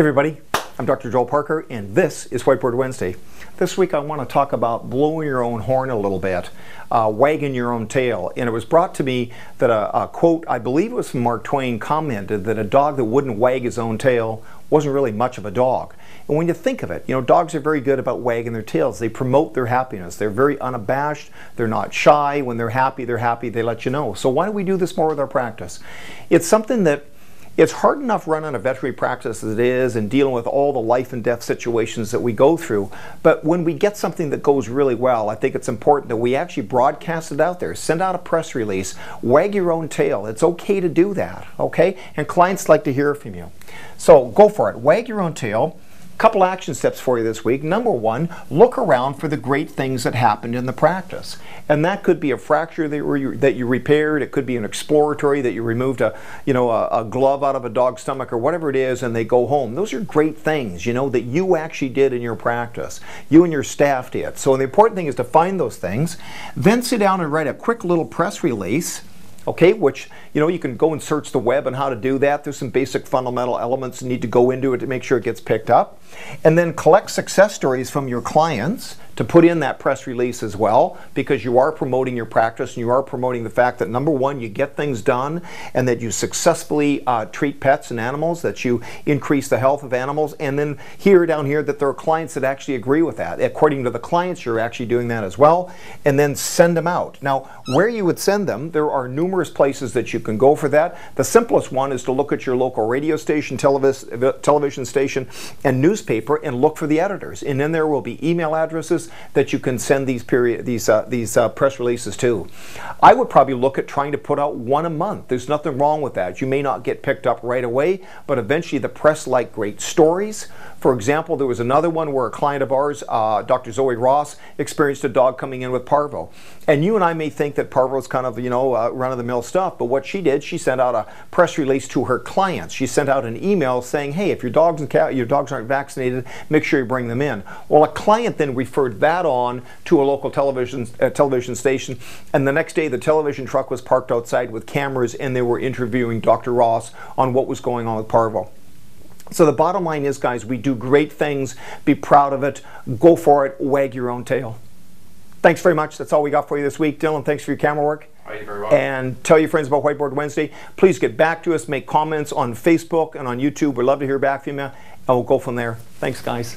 everybody, I'm Dr. Joel Parker, and this is Whiteboard Wednesday. This week I want to talk about blowing your own horn a little bit, uh, wagging your own tail. And it was brought to me that a, a quote, I believe it was from Mark Twain, commented that a dog that wouldn't wag his own tail wasn't really much of a dog. And when you think of it, you know, dogs are very good about wagging their tails. They promote their happiness. They're very unabashed. They're not shy. When they're happy, they're happy. They let you know. So why don't we do this more with our practice? It's something that it's hard enough running a veterinary practice as it is and dealing with all the life and death situations that we go through. But when we get something that goes really well, I think it's important that we actually broadcast it out there. Send out a press release. Wag your own tail. It's okay to do that, okay? And clients like to hear from you. So go for it. Wag your own tail couple action steps for you this week. Number one, look around for the great things that happened in the practice. And that could be a fracture that you, that you repaired. It could be an exploratory that you removed a, you know, a, a glove out of a dog's stomach or whatever it is and they go home. Those are great things, you know, that you actually did in your practice. You and your staff did. So the important thing is to find those things. Then sit down and write a quick little press release okay, which, you know, you can go and search the web on how to do that. There's some basic fundamental elements you need to go into it to make sure it gets picked up. And then collect success stories from your clients to put in that press release as well because you are promoting your practice and you are promoting the fact that number one, you get things done and that you successfully uh, treat pets and animals, that you increase the health of animals, and then here down here that there are clients that actually agree with that. According to the clients, you're actually doing that as well, and then send them out. Now, where you would send them, there are numerous places that you can go for that. The simplest one is to look at your local radio station, televis television station, and newspaper and look for the editors. And then there will be email addresses that you can send these period these uh, these uh, press releases to. I would probably look at trying to put out one a month. There's nothing wrong with that. You may not get picked up right away, but eventually the press like great stories. For example, there was another one where a client of ours, uh, Dr. Zoe Ross, experienced a dog coming in with parvo. And you and I may think that parvo is kind of, you know, uh, run-of-the-mill stuff, but what she did, she sent out a press release to her clients. She sent out an email saying, hey, if your dogs and cat, your dogs aren't vaccinated, make sure you bring them in. Well, a client then referred that on to a local television uh, television station, and the next day the television truck was parked outside with cameras, and they were interviewing Dr. Ross on what was going on with parvo. So the bottom line is, guys, we do great things. Be proud of it. Go for it. Wag your own tail. Thanks very much. That's all we got for you this week. Dylan, thanks for your camera work. Well. And tell your friends about Whiteboard Wednesday. Please get back to us. Make comments on Facebook and on YouTube. We'd love to hear back from you. And we'll go from there. Thanks, guys.